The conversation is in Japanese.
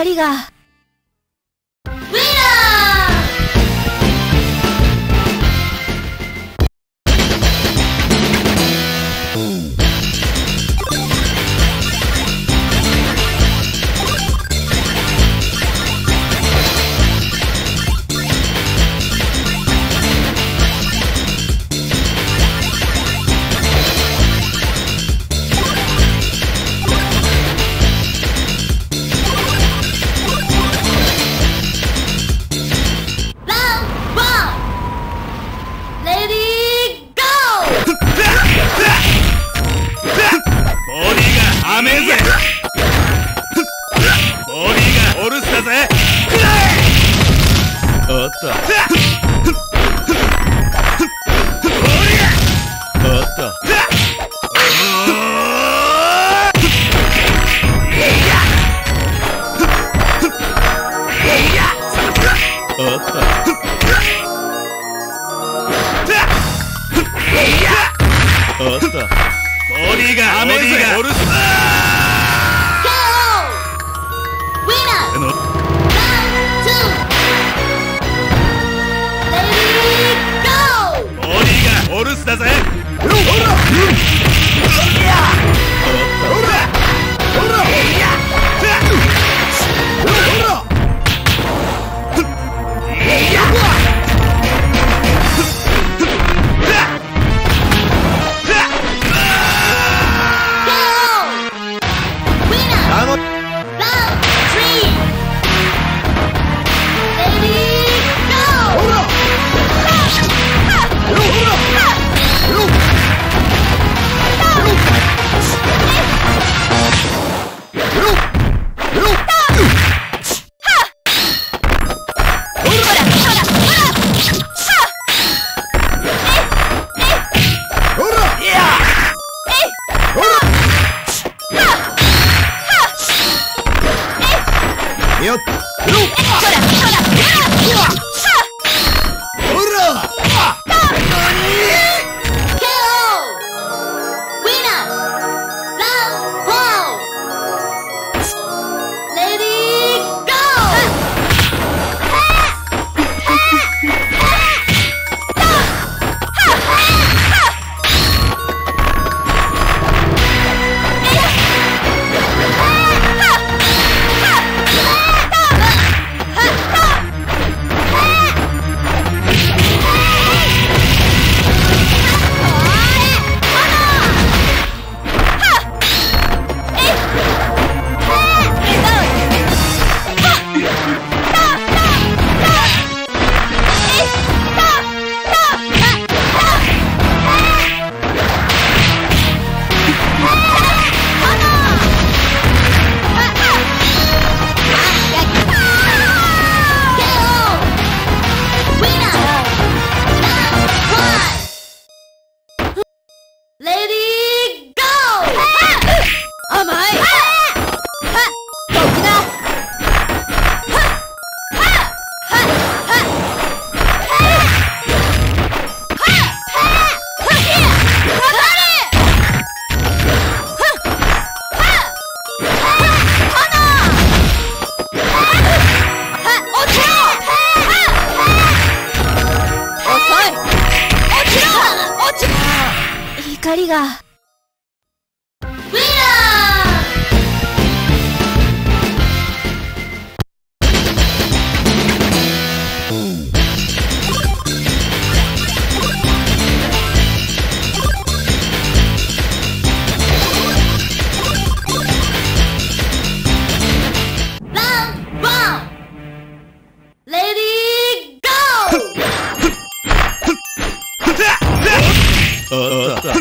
ありが。stuff. った